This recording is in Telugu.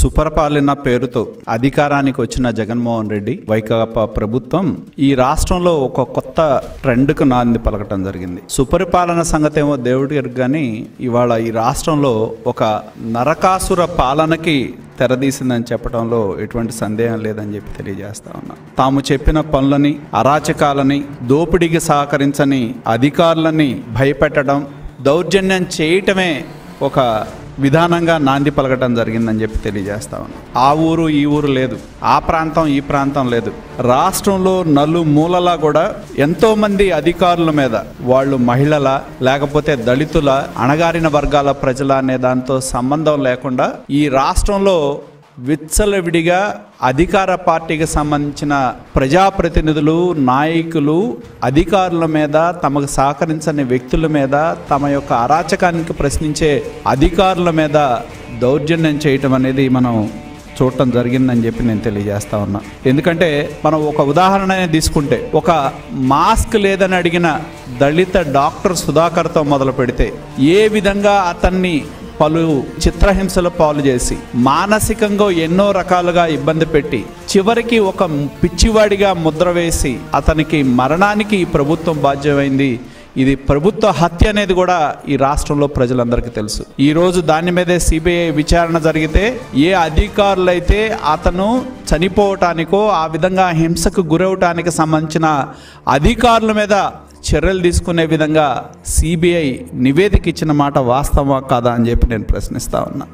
సుపరిపాలన పేరుతో అధికారానికి వచ్చిన జగన్మోహన్ రెడ్డి వైకాపా ప్రభుత్వం ఈ రాష్ట్రంలో ఒక కొత్త ట్రెండ్కు నాంది పలకటం జరిగింది. సుపరిపాలన సంగతి ఏమో దేవుడి కానీ ఇవాళ ఈ రాష్ట్రంలో ఒక నరకాసుర పాలనకి తెరదీసిందని చెప్పడంలో ఎటువంటి సందేహం లేదని చెప్పి తెలియజేస్తా ఉన్నా. తాము చెప్పిన పనులని అరాచకాలని దోపిడీకి సహకరించని అధికారులని భయపెట్టడం దౌర్జన్యం చేయటమే ఒక విధానంగా నాంది పలకటం జరిగిందని చెప్పి తెలియజేస్తా ఆ ఊరు ఈ ఊరు లేదు. ఆ ప్రాంతం ఈ ప్రాంతం లేదు. రాష్ట్రంలో నలు మూలలా కూడా ఎంతో మంది అధికారుల మీద వాళ్ళు మహిళల లేకపోతే దళితుల అణగారిన వర్గాల ప్రజల అనే దాంతో సంబంధం లేకుండా ఈ రాష్ట్రంలో విచ్చలవిడిగా అధికార పార్టీకి సంబంధించిన ప్రజాప్రతినిధులు నాయకులు అధికారుల మీద తమకు సహకరించని వ్యక్తుల మీద తమ యొక్క అరాచకానికి ప్రశ్నించే అధికారుల మీద దౌర్జన్యం చేయటం అనేది మనం చూడటం జరిగిందని చెప్పి నేను తెలియజేస్తా ఉన్నా. ఎందుకంటే మనం ఒక ఉదాహరణ తీసుకుంటే ఒక మాస్క్ లేదని అడిగిన దళిత డాక్టర్ సుధాకర్తో మొదలు పెడితే ఏ విధంగా అతన్ని పలు చిత్రహింసల పాలు చేసి మానసికంగా ఎన్నో రకాలుగా ఇబ్బంది పెట్టి చివరికి ఒక పిచ్చివాడిగా ముద్ర వేసి అతనికి మరణానికి ఈ ప్రభుత్వం బాధ్యమైంది. ఇది ప్రభుత్వ హత్య అనేది కూడా ఈ రాష్ట్రంలో ప్రజలందరికీ తెలుసు. ఈ రోజు దాని మీదే సిబిఐ విచారణ జరిగితే ఏ అధికారులైతే అతను చనిపోవటానికో ఆ విధంగా హింసకు గురవటానికి సంబంధించిన అధికారుల మీద చర్యలు తీసుకునే విధంగా సిబిఐ నివేదిక ఇచ్చిన మాట వాస్తవమా కాదా అని చెప్పి నేను ప్రశ్నిస్తా ఉన్నా.